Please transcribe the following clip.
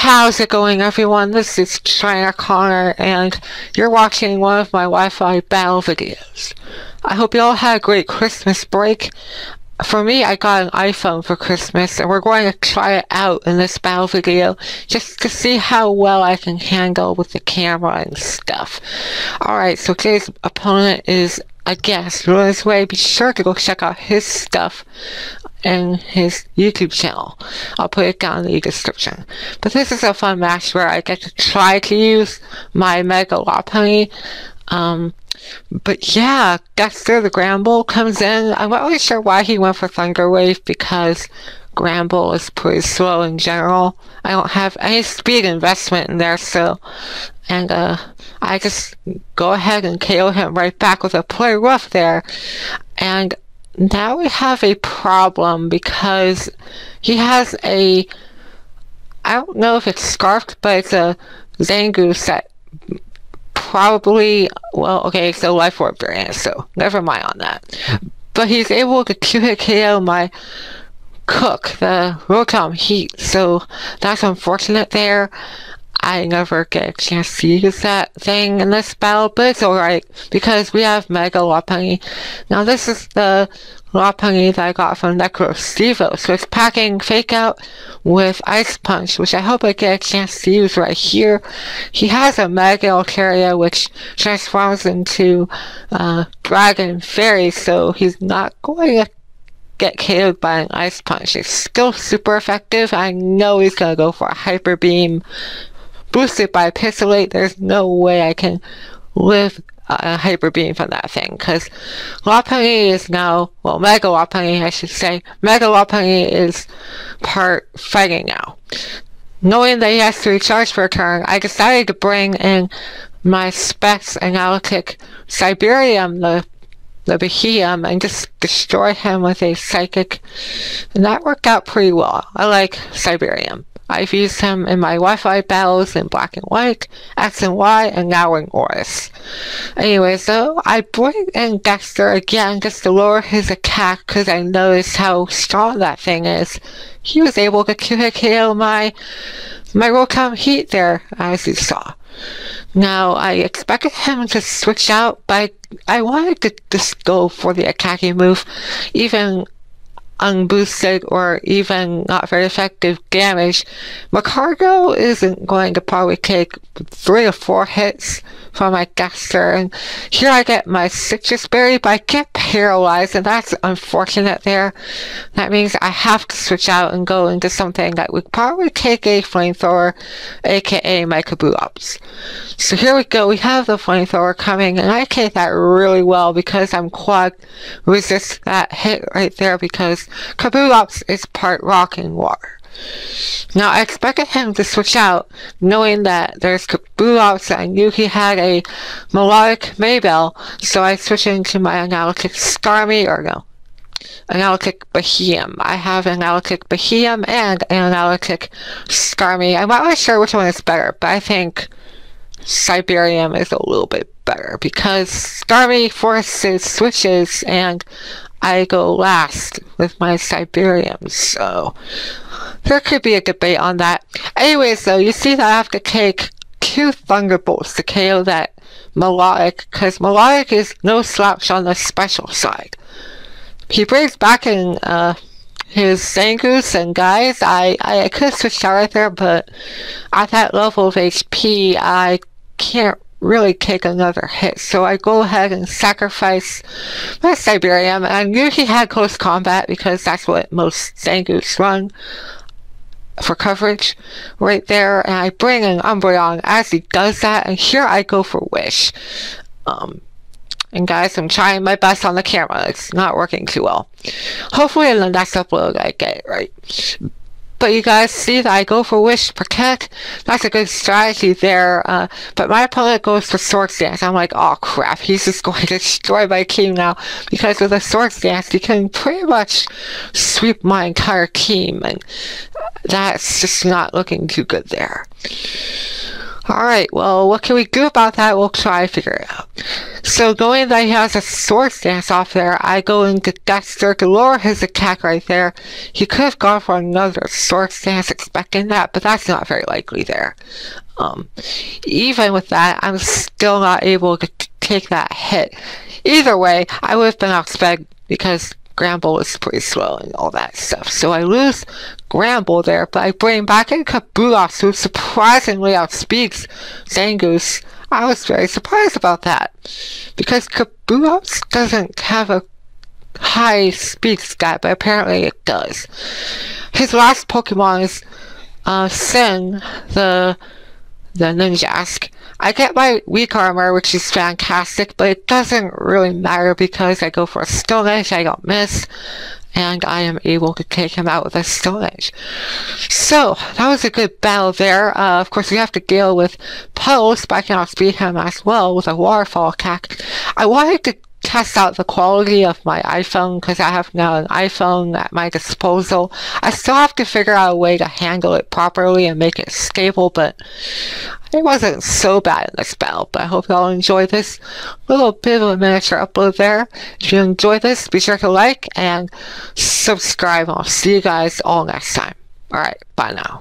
How's it going, everyone? This is Trainer Connor, and you're watching one of my Wi-Fi battle videos. I hope you all had a great Christmas break. For me, I got an iPhone for Christmas, and we're going to try it out in this battle video, just to see how well I can handle with the camera and stuff. Alright, so today's opponent is a guess his way, be sure to go check out his stuff and his YouTube channel. I'll put it down in the description. But this is a fun match where I get to try to use my Mega Lopunny. Um, but yeah, Dexter the Granbull comes in. I'm not really sure why he went for Thunder Wave because Granbull is pretty slow in general. I don't have any speed investment in there, so and uh, I just go ahead and KO him right back with a play rough there. And now we have a problem because he has a I don't know if it's scarfed, but it's a Zangoose that probably well okay, so life orb variant, so never mind on that. But he's able to two hit KO my cook, the Rotom Heat, so that's unfortunate there. I never get a chance to use that thing in this battle, but it's alright, because we have Mega Lopunny. Now this is the Lopunny that I got from Necro Stevo, so it's packing Fake Out with Ice Punch, which I hope I get a chance to use right here. He has a Mega Altaria, which transforms into uh, Dragon Fairy, so he's not going to get KO'd by an Ice Punch. It's still super effective. I know he's going to go for a Hyper Beam boosted by Pixelate, there's no way I can live a Hyper Beam from that thing, because Lopunny is now, well, Mega Lopunny, I should say, Mega Lopunny is part fighting now. Knowing that he has to recharge a turn, I decided to bring in my Specs and i Analytic Siberium, the the Beheeyem, and just destroy him with a Psychic, and that worked out pretty well. I like Siberium. I've used him in my Wi-Fi battles in Black and White, X and Y, and now in ORAS. Anyway, so I bring in Dexter again just to lower his attack because I noticed how strong that thing is. He was able to KO my, my Rotom Heat there, as you saw. Now, I expected him to switch out, but I wanted to just go for the attacking move, even unboosted or even not very effective damage, Magcargo isn't going to probably take three or four hits from my Dexter. And here I get my Sitrus Berry, but I get paralyzed, and that's unfortunate there. That means I have to switch out and go into something that would probably take a flamethrower, aka my Kabutops. So here we go, we have the flamethrower coming, and I take that really well because I'm quad resist that hit right there because Kabutops is part rock and water. Now, I expected him to switch out, knowing that there's Kabutops I knew he had a melodic Maybell, so I switched into my analytic Starmie, or no, analytic Beheeyem. I have an analytic Beheeyem and an analytic Starmie. I'm not really sure which one is better, but I think Siberium is a little bit better because Starmie forces switches and I go last with my Siberium, so there could be a debate on that. Anyways, though, you see that I have to take two Thunderbolts to KO that Melodic, because Melodic is no slouch on the special side. He brings back in uh, his Zangoose and guys, I, I, I could switch out there, but at that level of HP, I can't really take another hit. So I go ahead and sacrifice my Siberium. And usually had close combat because that's what most Zangoose run for coverage right there. And I bring in Umbreon as he does that. And here I go for Wish. Um, and guys, I'm trying my best on the camera. It's not working too well. Hopefully in the next upload I get it right. But you guys see that I go for Wish Protect. That's a good strategy there. Uh, but my opponent goes for Swords Dance. I'm like, oh crap, he's just going to destroy my team now. Because with a Swords Dance, he can pretty much sweep my entire team. And that's just not looking too good there. Alright, well, what can we do about that? We'll try to figure it out. So, knowing that he has a Swords Dance off there, I go into Dexter to lower his attack right there. He could have gone for another Swords Dance expecting that, but that's not very likely there. Um, even with that, I'm still not able to take that hit. Either way, I would have been outsped because Granbull is pretty slow and all that stuff. So I lose Granbull there, but I bring back in Kabutops, who surprisingly outspeeds Zangoose. I was very surprised about that, because Kabutops doesn't have a high speed stat, but apparently it does. His last Pokemon is uh, the the Ninjask. I get my weak armor, which is fantastic, but it doesn't really matter because I go for a Stone I don't miss, and I am able to take him out with a Stone. So, that was a good battle there. Uh, of course, we have to deal with Post, but I can outspeed him as well with a Waterfall attack. I wanted to test out the quality of my iPhone because I have now an iPhone at my disposal. I still have to figure out a way to handle it properly and make it stable, but it wasn't so bad in this battle. But I hope y'all enjoy this little bit of a miniature upload there. If you enjoyed this, be sure to like and subscribe. I'll see you guys all next time. Alright, bye now.